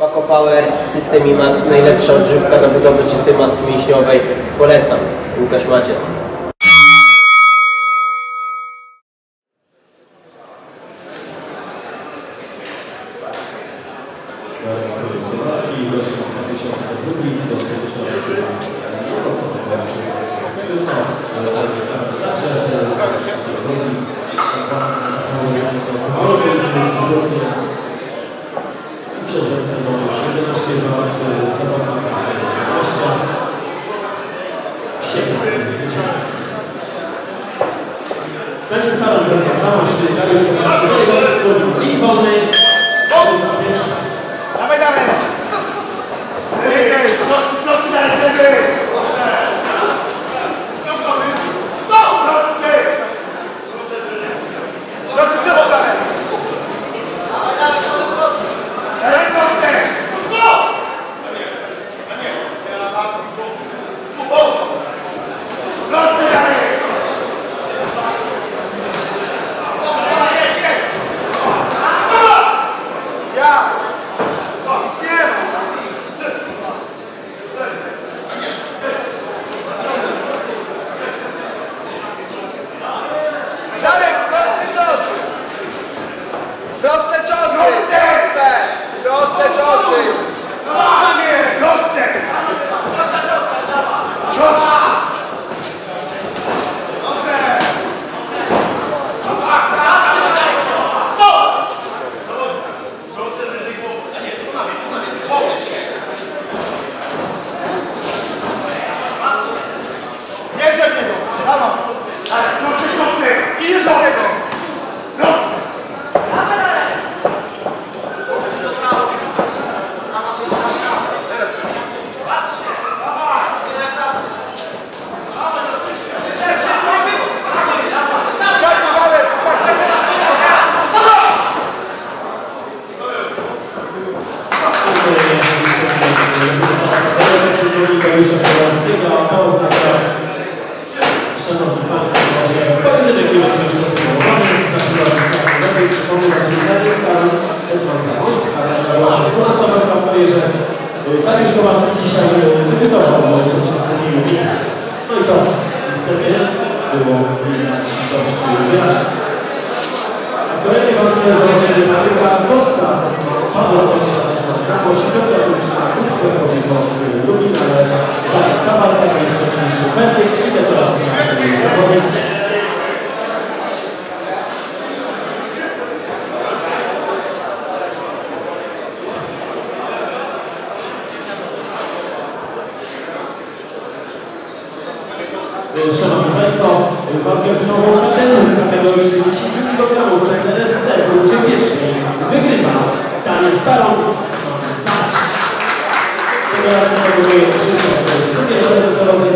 Paco Power, System IMAX, najlepsza odżywka na budowę czystej masy mięśniowej. Polecam. Łukasz Maciec. Ten salon całość Dariusz Kowalski i wolny. Bierze w niego! Brawo! Prosty, prosty! Idziesz do niego! Dariusza Kowalskiego, a to oznacza, Szanowni Państwo, że pojedynek będzie już kontynuowany. Za chwilę zostanie lepiej przypomnieć, że Dariusz Stalin, Edward Zamość, a była 12 rok w karierze. Dariusz Kowalski dzisiaj debiutował podczas turnieju No i to niestety było dość wyraźne. A w kolejnej Kuczkowi Box Lubin, ale ta, walka jeszcze część werdykt i deklaracja zawodów. Szanowni Państwo, walkę finałową w kategorii 60 kg przez NSC w rundzie pierwszej wygrywa Daniel Staron. 现在在座各位，我，四年多的时候。